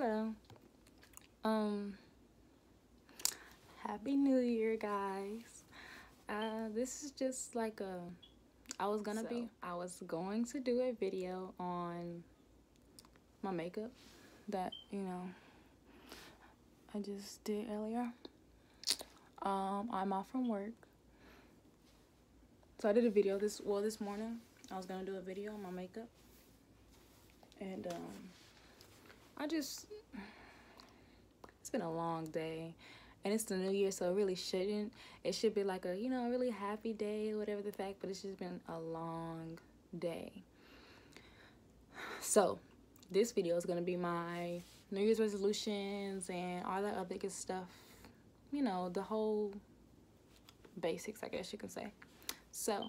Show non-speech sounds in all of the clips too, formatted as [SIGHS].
Hello. Um Happy New Year, guys. Uh this is just like a I was gonna so. be I was going to do a video on my makeup that, you know, I just did earlier. Um I'm off from work. So I did a video this well this morning. I was gonna do a video on my makeup. And um I just it's been a long day and it's the new year so it really shouldn't it should be like a you know a really happy day whatever the fact but it's just been a long day. So this video is going to be my new year's resolutions and all that other good stuff you know the whole basics i guess you can say. So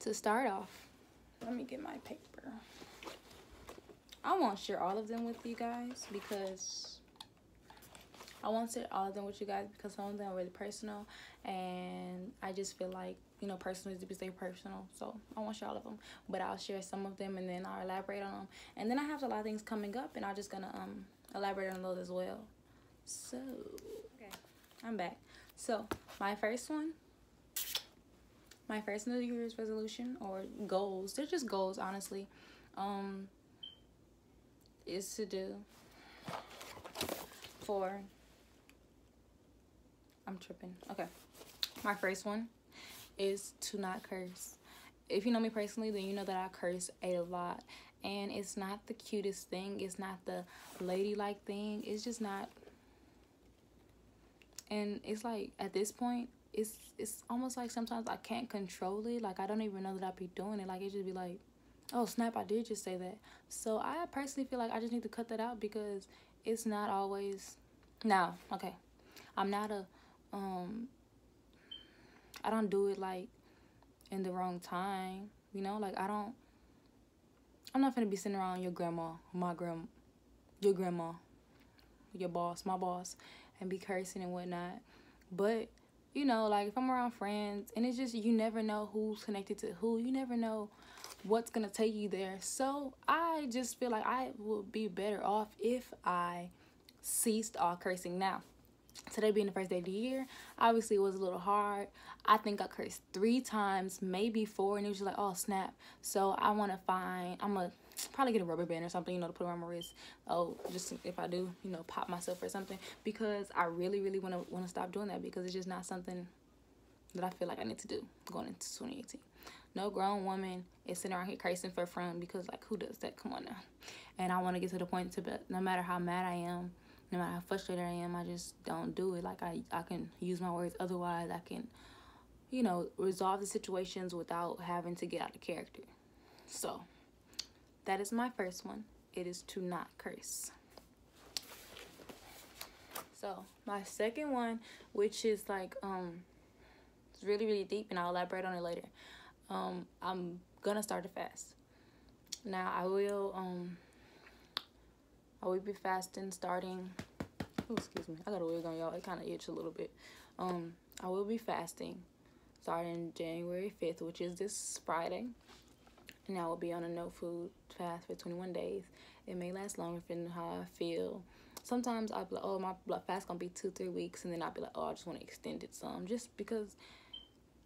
to start off let me get my paper i won't share all of them with you guys because I won't share all of them with you guys because some of them are really personal and I just feel like, you know, personal is to stay personal. So I won't share all of them, but I'll share some of them and then I'll elaborate on them. And then I have a lot of things coming up and I'm just going to um elaborate on those as well. So, okay, I'm back. So my first one, my first New Year's resolution or goals, they're just goals, honestly, um, is to do for I'm tripping. Okay. My first one is to not curse. If you know me personally, then you know that I curse a lot. And it's not the cutest thing. It's not the ladylike thing. It's just not. And it's like, at this point, it's it's almost like sometimes I can't control it. Like, I don't even know that I'd be doing it. Like, it just be like, oh, snap, I did just say that. So, I personally feel like I just need to cut that out because it's not always... Now, okay. I'm not a um I don't do it like in the wrong time, you know, like I don't I'm not gonna be sitting around your grandma, my grand your grandma, your boss, my boss, and be cursing and whatnot. But you know, like if I'm around friends and it's just you never know who's connected to who. You never know what's gonna take you there. So I just feel like I would be better off if I ceased all cursing. Now today being the first day of the year obviously it was a little hard. I think i cursed three times maybe four and it was just like oh snap. So i want to find i'm gonna probably get a rubber band or something you know to put around my wrist. Oh just if i do you know pop myself or something. Because i really really want to want to stop doing that because it's just not something that i feel like i need to do going into 2018 no grown woman is sitting around here cursing for fun because like who does that come on now and i want to get to the point to but no matter how mad i am no matter how frustrated I am, I just don't do it. Like I, I can use my words. Otherwise, I can, you know, resolve the situations without having to get out of character. So that is my first one. It is to not curse. So my second one, which is like, um, it's really, really deep and I'll elaborate on it later. Um, I'm gonna start a fast. Now I will, um, I will be fasting starting. Oh, excuse me. I got a wig on, y'all. It kind of itch a little bit. Um, I will be fasting starting January 5th, which is this Friday. And I will be on a no food fast for 21 days. It may last longer depending on how I feel. Sometimes I'll be like, oh, my blood fast gonna be two, three weeks. And then I'll be like, oh, I just want to extend it some. Just because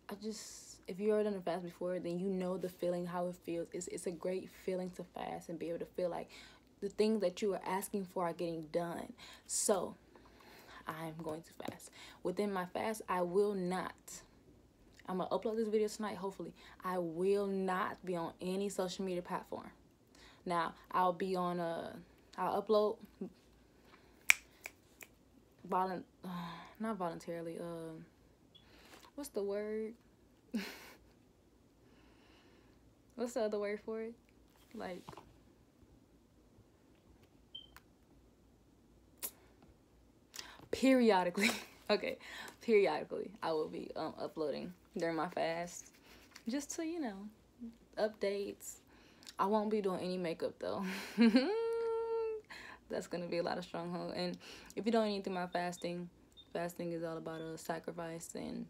I just, if you've ever done a fast before, then you know the feeling, how it feels. It's, it's a great feeling to fast and be able to feel like the things that you are asking for are getting done. So I'm going to fast. Within my fast, I will not. I'm going to upload this video tonight, hopefully. I will not be on any social media platform. Now, I'll be on a, I'll upload, volu uh, [SIGHS] not voluntarily, um, what's the word? [LAUGHS] what's the other word for it? Like, periodically. [LAUGHS] Okay periodically i will be um uploading during my fast. Just to you know updates. I won't be doing any makeup though. [LAUGHS] That's gonna be a lot of stronghold. And if you don't eat through my fasting fasting is all about a sacrifice and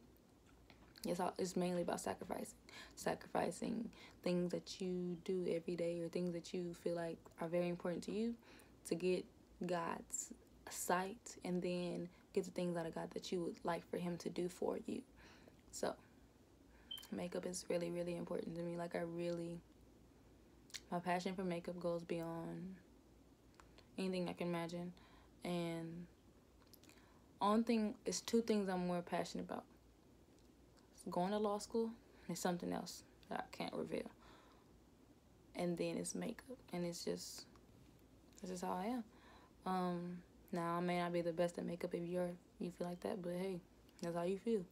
it's all, it's mainly about sacrificing sacrificing things that you do every day or things that you feel like are very important to you to get God's sight and then get the things out of God that you would like for Him to do for you. So, makeup is really, really important to me. Like, I really, my passion for makeup goes beyond anything I can imagine. And, on thing is two things I'm more passionate about going to law school and something else that I can't reveal. And then it's makeup. And it's just, this is how I am. Um, now I may not be the best at makeup if you're you feel like that, but hey, that's how you feel.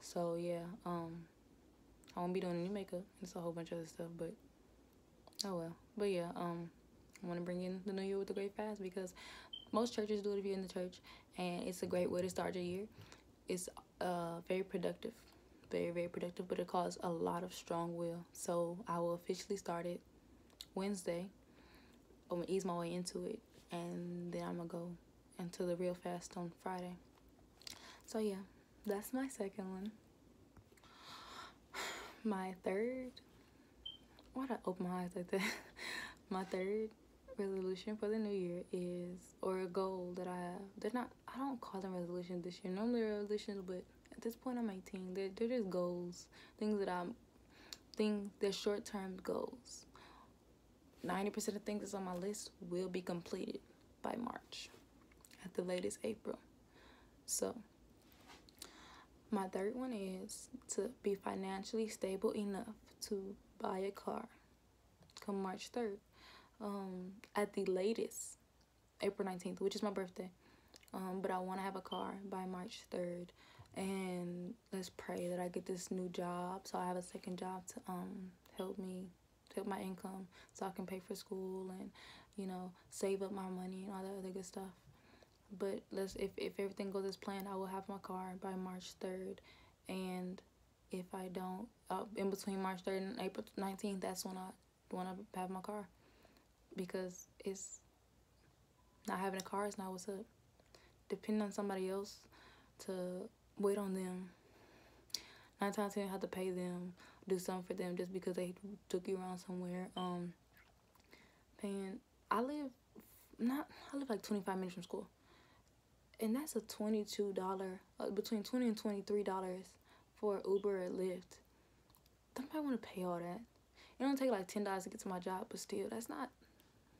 So yeah, um, I won't be doing any makeup. It's a whole bunch of other stuff, but oh well. But yeah, um, I want to bring in the new year with a great fast because most churches do it if you're in the church, and it's a great way to start your year. It's uh very productive, very very productive, but it caused a lot of strong will. So I will officially start it Wednesday. I'm gonna ease my way into it and then I'm gonna go into the real fast on Friday. So yeah, that's my second one. [SIGHS] My third, why did I open my eyes like that? [LAUGHS] my third resolution for the new year is, or a goal that I have. They're not, I don't call them resolutions this year. Normally resolutions, but at this point I'm 18. They're, they're just goals, things that I'm, things, they're short term goals 90% of things that's on my list will be completed by March, at the latest April. So, my third one is to be financially stable enough to buy a car come March 3rd. Um, at the latest, April 19th, which is my birthday. Um, but I want to have a car by March 3rd. And let's pray that I get this new job so I have a second job to um help me help my income so I can pay for school and you know save up my money and all that other good stuff. But let's if if everything goes as planned, I will have my car by March third, and if I don't, uh, in between March third and April nineteenth, that's when I want to have my car, because it's not having a car is not what's up. Depending on somebody else to wait on them. Nine times ten, have to pay them do something for them just because they took you around somewhere. Um, paying. I live not. I live like twenty five minutes from school, and that's a twenty two dollar uh, between twenty and twenty three dollars for Uber or Lyft. Don't nobody want to pay all that. It don't take like ten dollars to get to my job, but still, that's not.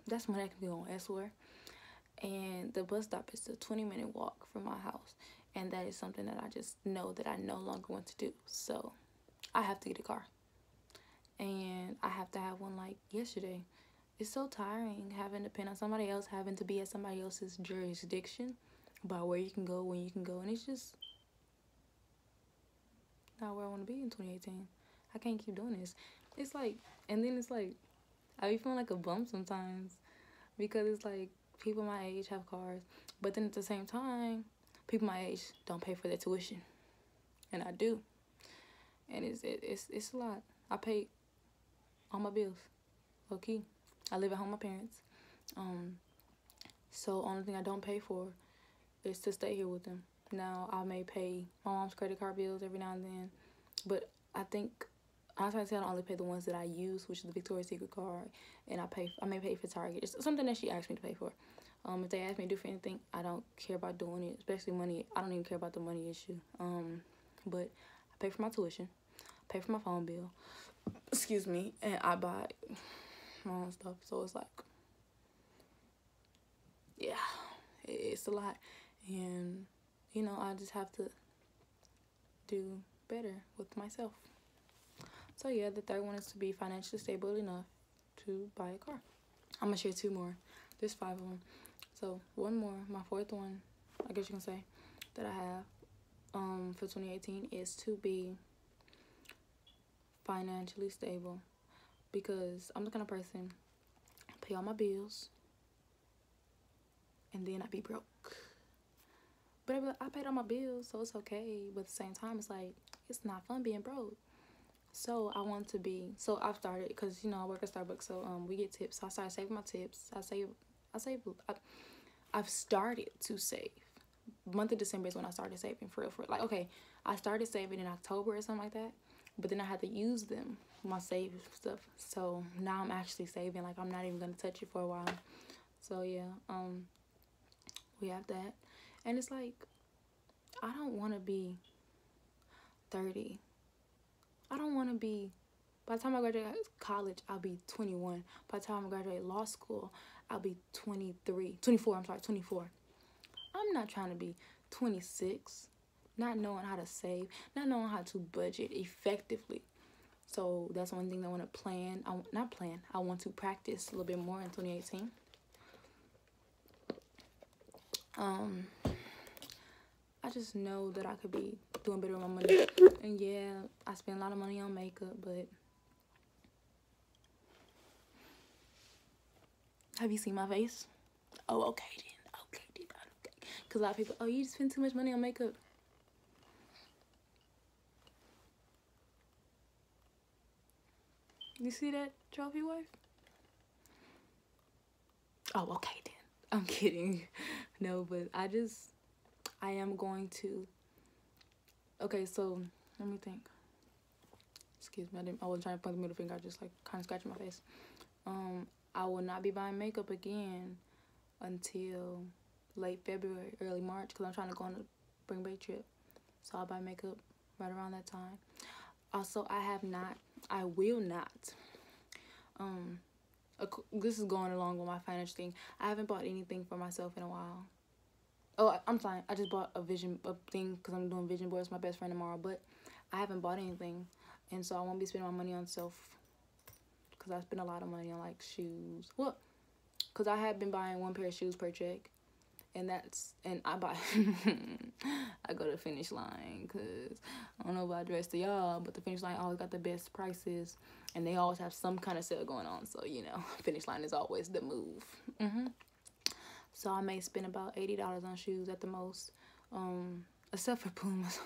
That's money I can be on elsewhere. And the bus stop is a twenty minute walk from my house, and that is something that I just know that I no longer want to do. So. I have to get a car. And I have to have one like yesterday. It's so tiring having to depend on somebody else, having to be at somebody else's jurisdiction about where you can go, when you can go. And it's just not where I want to be in 2018. I can't keep doing this. It's like, and then it's like, I be feeling like a bum sometimes because it's like people my age have cars, but then at the same time, people my age don't pay for their tuition, and I do and it's it, it's it's a lot. I pay all my bills, okay. I live at home with my parents, um. So only thing I don't pay for is to stay here with them. Now I may pay my mom's credit card bills every now and then, but I think I try to say I only pay the ones that I use, which is the Victoria's Secret card, and I pay. I may pay for Target. It's something that she asked me to pay for. Um, if they ask me to do for anything, I don't care about doing it, especially money. I don't even care about the money issue. Um, but I pay for my tuition pay for my phone bill, [COUGHS] excuse me, and I buy my own stuff. So it's like, yeah, it's a lot. And, you know, I just have to do better with myself. So yeah, the third one is to be financially stable enough to buy a car. I'm gonna share two more. There's five of them. So one more, my fourth one, I guess you can say, that I have um for 2018 is to be financially stable because I'm the kind of person pay all my bills and then I be broke. But I paid all my bills, so it's okay. But at the same time, it's like it's not fun being broke. So I want to be. So I've started because you know I work at Starbucks, so um we get tips. So I started saving my tips. I save. I save. I, I've started to save. Month of December is when I started saving for real. For like okay, I started saving in October or something like that but then I had to use them my save stuff so now I'm actually saving like I'm not even gonna touch it for a while so yeah um We have that. And it's like, I don't want to be 30. I don't want to be, by the time I graduate college, I'll be 21. By the time I graduate law school, I'll be 23, 24, I'm sorry, 24. I'm not trying to be 26, not knowing how to save, not knowing how to budget effectively. So that's one thing I want to plan. I not plan. I want to practice a little bit more in 2018. Um, I just know that I could be doing better with my money. And yeah, I spend a lot of money on makeup, but have you seen my face? Oh, okay then. Okay then. Okay. Cause a lot of people, oh, you just spend too much money on makeup. You see that trophy wife? Oh, okay then. [LAUGHS] I'm kidding. No, but I just, I am going to. Okay, so let me think. Excuse me, I didn't. I wasn't trying to point the middle finger. I just like kind of scratching my face. Um, I will not be buying makeup again until late February, early March, because I'm trying to go on a spring break trip. So I'll buy makeup right around that time. Also, I have not, I will not, um, this is going along with my financial thing. I haven't bought anything for myself in a while. Oh, I'm fine. I just bought a vision a thing because I'm doing vision boards with my best friend tomorrow. But I haven't bought anything, and so I won't be spending my money on self. Cause I spend a lot of money on like shoes. What? Cause I have been buying one pair of shoes per check, and that's and I buy [LAUGHS] I go to finish line because I don't know about the rest of y'all, but the finish line always got the best prices, and they always have some kind of sale going on. So you know, [LAUGHS] finish line is always the move. Mm-hmm. So I may spend about eighty dollars on shoes at the most, um, except for Pumas.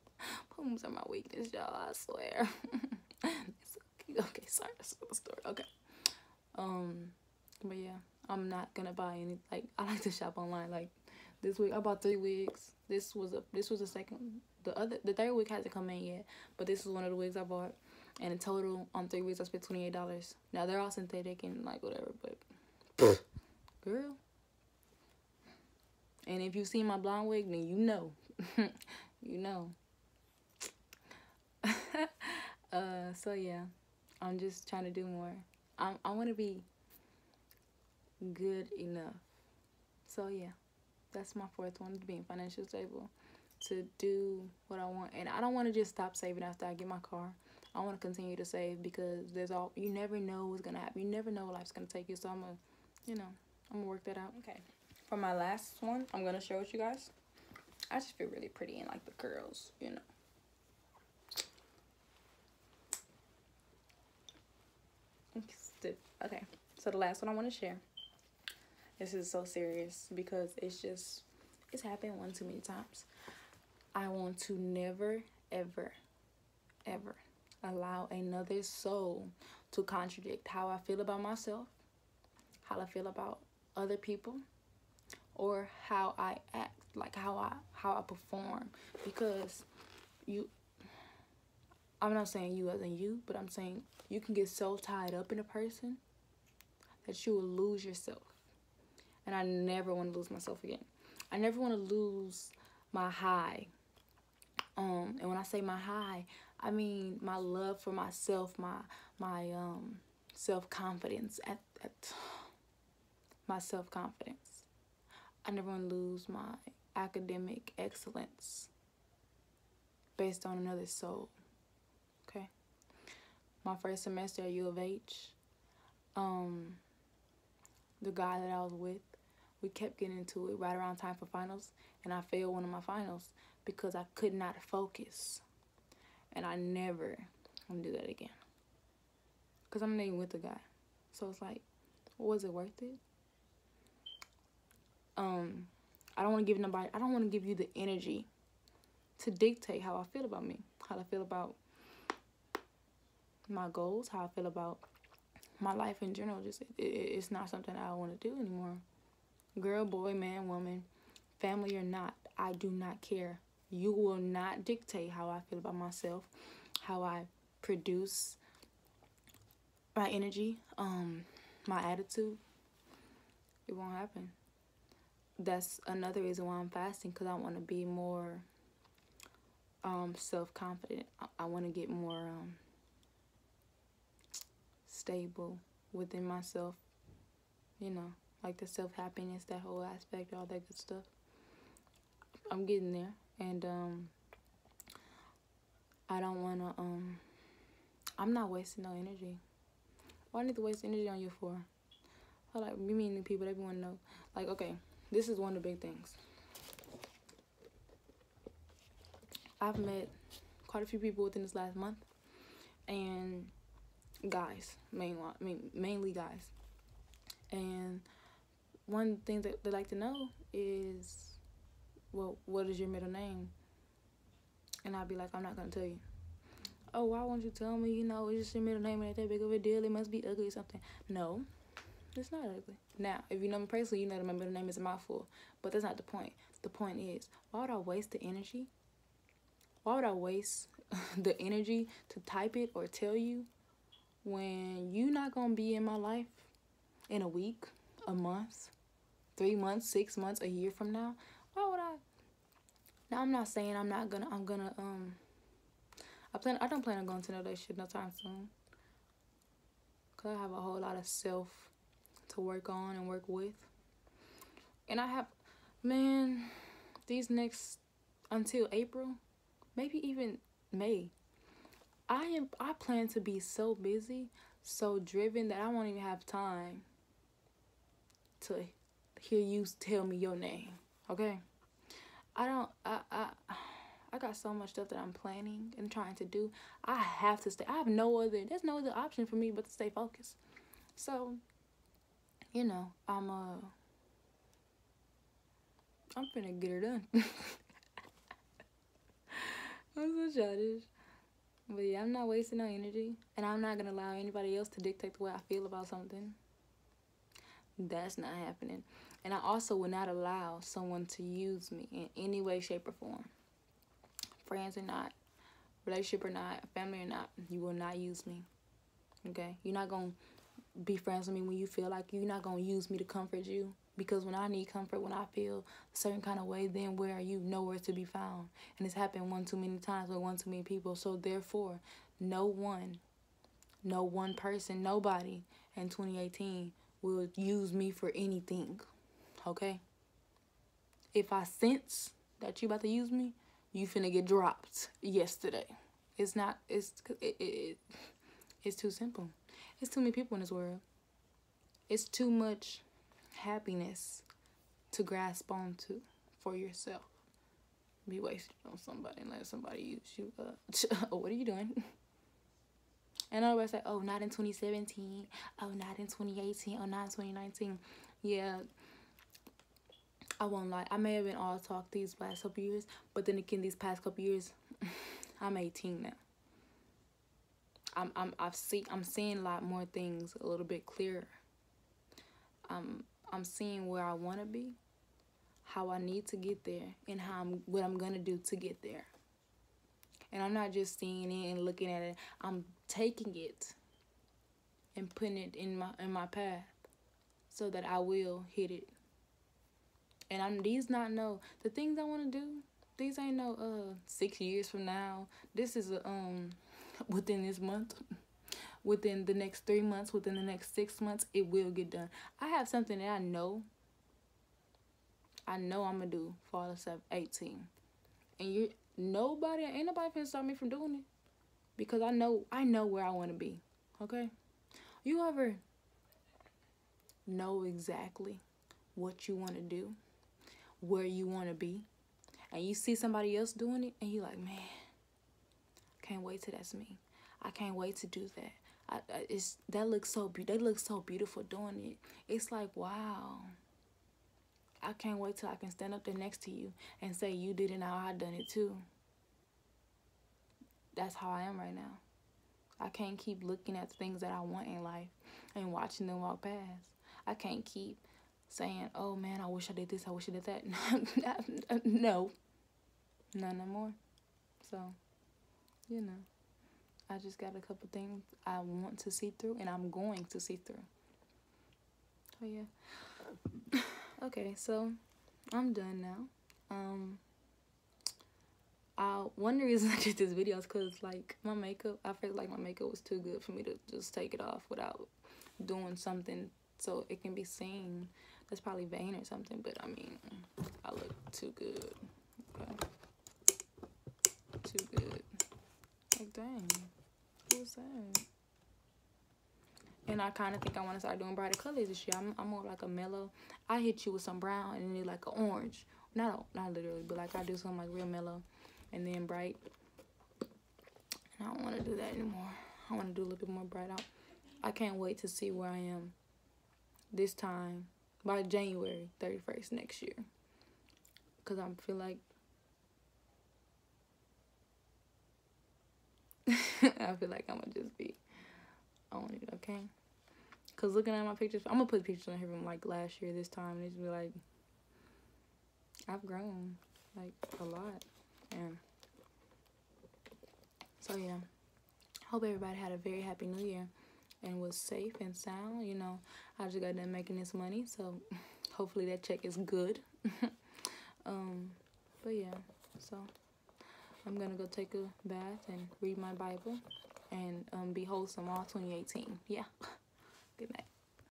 [LAUGHS] Pumas are my weakness, y'all. I swear. [LAUGHS] okay, sorry, that's the story. Okay. Um, but yeah. I'm not gonna buy any. Like I like to shop online. Like this week I bought three wigs. This was a this was the second. The other the third wig hasn't come in yet, but this is one of the wigs I bought. And in total on three wigs I spent twenty eight dollars. Now they're all synthetic and like whatever, but [LAUGHS] girl. And if you see my blonde wig, then you know, [LAUGHS] you know. uh, so yeah, I'm just trying to do more. I'm I want to be good enough. So yeah, that's my fourth one, being financially stable. To do what I want. And I don't want to just stop saving after I get my car. I want to continue to save because there's all you never know what's gonna happen. You never know what life's gonna take you. So I'm gonna, you know, I'm gonna work that out. Okay. For my last one, I'm gonna share with you guys. I just feel really pretty in like the curls, you know. Okay, so the last one I want to share this is so serious because it's just, it's happened one too many times. I want to never, ever, ever allow another soul to contradict how I feel about myself, how I feel about other people, or how I act, like how I how I perform. Because you I'm not saying you as in you, but I'm saying you can get so tied up in a person that you will lose yourself and I never want to lose myself again. I never want to lose my high. Um, and when I say my high, I mean my love for myself, my my um self confidence at at my self confidence. I never want to lose my academic excellence based on another soul. Okay. My first semester at U of H, um, the guy that I was with, we kept getting into it right around time for finals and I failed one of my finals because I could not focus. And I never want to do that again. Because I'm not even with the guy. So it's like, was it worth it? Um, I don't want to give nobody, I don't want to give you the energy to dictate how I feel about me, how I feel about my goals, how I feel about my life in general. Just it, it's not something I want to do anymore girl, boy, man, woman, family or not, I do not care. You will not dictate how I feel about myself, how I produce my energy, um, my attitude. It won't happen. that's another reason why I'm fasting because I want to be more um self confident. I, I want to get more um stable within myself. You know, like the self happiness, that whole aspect, all that good stuff. I'm getting there, and um, I don't want to um. I'm not wasting no energy. Why need to waste energy on you for? I like me meeting people. Everyone know. Like, okay, this is one of the big things. I've met quite a few people within this last month, and guys, mean, mainly guys. And one thing that they like to know is, well, what is your middle name? And I'd be like, I'm not gonna tell you. Oh, why won't you tell me? You know, it's just your middle name, ain't that big of a deal. It must be ugly or something. No, it's not ugly. Now, if you know me personally, you know that my middle name is a mouthful. But that's not the point. The point is, why would I waste the energy? Why would I waste [LAUGHS] the energy to type it or tell you when you're not gonna be in my life in a week, a month, three months, six months, a year from now? Why would I? Now I'm not saying I'm not gonna. I'm gonna um. I plan. I don't plan on going to no shit no time soon. Cause I have a whole lot of self to work on and work with. And I have, man, these next until April, maybe even May. I am I plan to be so busy, so driven that I won't even have time to hear you tell me your name. Okay? I don't I I I got so much stuff that I'm planning and trying to do. I have to stay. I have no other there's no other option for me but to stay focused. So you know, I'm uh I'm finna get her done. [LAUGHS] I'm so childish. But yeah, I'm not wasting no energy. And I'm not gonna allow anybody else to dictate the way I feel about something. That's not happening. And I also will not allow someone to use me in any way, shape, or form. Friends or not, relationship or not, family or not, you will not use me. Okay? You're not gonna be friends with me when you feel like you're not gonna use me to comfort you. Because when I need comfort, when I feel a certain kind of way, then where are you? Nowhere to be found. And it's happened one too many times with one too many people. So therefore, no one, no one person, nobody in 2018 will use me for anything. Okay? If I sense that you about to use me, you finna get dropped yesterday. It's not, it's, it, it, it it's too simple. It's too many people in this world. It's too much happiness to grasp onto for yourself. Be wasted on somebody and let somebody use you. Uh, [LAUGHS] what are you doing? And I always say, oh, not in 2017. Oh, not in 2018. Oh, not in 2019. Yeah, I won't lie. I may have been all talk these last couple years, but then again, these past couple years, [LAUGHS] I'm 18 now. I'm I'm I've seen I'm seeing a lot more things a little bit clearer. I'm I'm seeing where I want to be, how I need to get there, and how I'm what I'm gonna do to get there. And I'm not just seeing it and looking at it. I'm taking it and putting it in my in my path so that I will hit it. And I'm these not no the things I want to do. These ain't no uh six years from now. This is a um [LAUGHS] within this month, within the next three months, within the next six months, it will get done. I have something that I know. I know I'm gonna do fall of 18. And you nobody ain't nobody finna stop me from doing it. Because I know I know where I wanna be. Okay? You ever know exactly what you wanna do, where you wanna be, and you see somebody else doing it and you're like, man, can't wait till that's me. I can't wait to do that. I, it's that looks so be- they look so beautiful doing it. It's like wow. I can't wait till I can stand up there next to you and say you did it now I done it too. That's how I am right now. I can't keep looking at the things that I want in life and watching them walk past. I can't keep saying, "Oh man, I wish I did this. I wish I did that." [LAUGHS] no, none no more. So you know, I just got a couple things I want to see through and I'm going to see through. Oh, yeah. [SIGHS] okay, so I'm done now. Um, I one reason [LAUGHS] I did this video is because like my makeup, I felt like my makeup was too good for me to just take it off without doing something so it can be seen. That's probably vain or something, but I mean, I look too good. Okay, too good. Like dang, who's that? And I kind of think I want to start doing brighter colors this year. I'm, I'm more like a mellow. I hit you with some brown and then like an orange. Not not literally, but like I do something like real mellow and then bright. And I don't want to do that anymore. I want to do a little bit more bright out. I can't wait to see where I am this time by January 31st next year. Because I feel like [LAUGHS] I feel like I'm to just be on it, okay? Because looking at my pictures, I'm to put pictures on here from like last year this time. And it's be like, I've grown like a lot. And so, yeah. Hope everybody had a very happy new year and was safe and sound. You know, I just got done making this money. So, [LAUGHS] hopefully that check is good. [LAUGHS] um, but yeah, so I'm to go take a bath and read my Bible and um, be wholesome all 2018. Yeah. [LAUGHS] Good night.